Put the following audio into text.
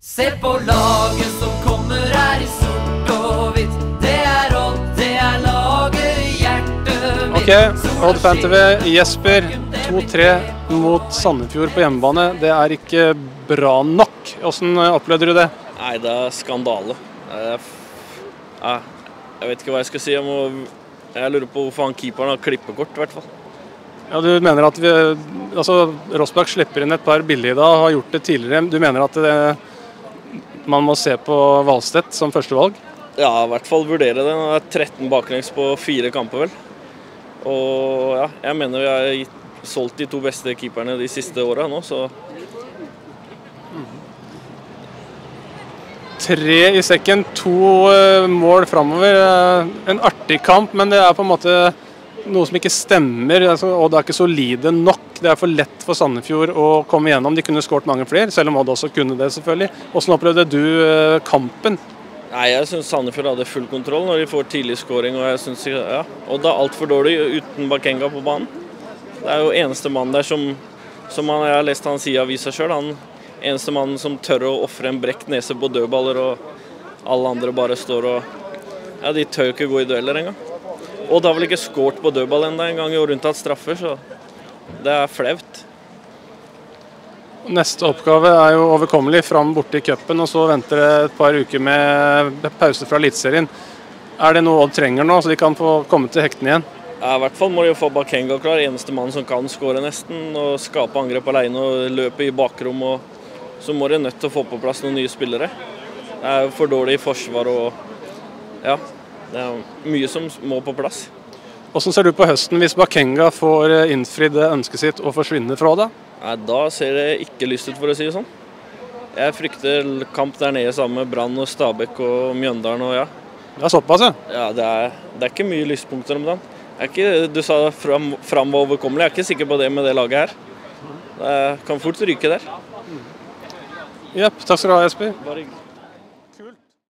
Se på laget som kommer her i sort og hvitt. Det er Odd, det er laget i hjertet mitt. Ok, Odd Fan Jesper. 2-3 mot Sandefjord på hjemmebane. Det er ikke bra nok. Hvordan opplevde du det? Nei, det er skandale. Ja, jeg vet ikke hva jeg skal si. Jeg, må, jeg lurer på hvorfor han keeperen har klippekort, i hvert fall. Ja, du mener at vi, altså Rossbakk slipper inn et par billige da, har gjort det tidligere. Du mener at det, man må se på Valstedt som førstevalg? Ja, i hvert fall vurdere det. Han er 13 baklengs på fire kamper, vel. Og ja, jeg mener vi har gitt, solgt de to beste keeperne de siste åra nå, så Tre i sekken, to eh, mål framover. Eh, en artig kamp, men det er på en måte noe som ikke stemmer. og det er ikke solide nok. Det er for lett for Sandefjord å komme gjennom. De kunne skåret mange flere, selv om Odd også kunne det, selvfølgelig. Hvordan opplevde du eh, kampen? Nei, jeg syns Sandefjord hadde full kontroll når de får tidlig skåring. Og jeg synes, ja, Odd er altfor dårlig uten Bakenga på banen. Det er jo eneste mann der som, som jeg har lest han si i avisa sjøl, han eneste mannen som tør å ofre en brekt nese på dødballer, og alle andre bare står og Ja, de tør jo ikke gå i dueller engang. Odd har vel ikke skåret på dødball ennå engang i rundt hatt straffer, så det er flaut. Neste oppgave er jo overkommelig fram borte i cupen, og så venter det et par uker med pause fra Eliteserien. Er det noe Odd trenger nå, så de kan få komme til hektene igjen? Ja, I hvert fall må de få Bakenga klar, eneste mann som kan skåre nesten. og Skape angrep alene og løpe i bakrom. og Så må de nødt til å få på plass noen nye spillere. Det er for dårlig i forsvar og Ja. Det er mye som må på plass. Hvordan ser du på høsten hvis Bakenga får eh, innfridd ønsket sitt og forsvinner fra deg? da? Nei, Da ser det ikke lyst ut, for å si det sånn. Jeg frykter kamp der nede sammen med Brann og Stabæk og Mjøndalen og ja. Det er såpass, ja. ja det, er, det er ikke mye lyspunkter om dagen. Er ikke, du sa fram, fram var overkommelig, jeg er ikke sikker på det med det laget her. Det kan fort ryke der. Jepp. Takk skal du ha, hyggelig.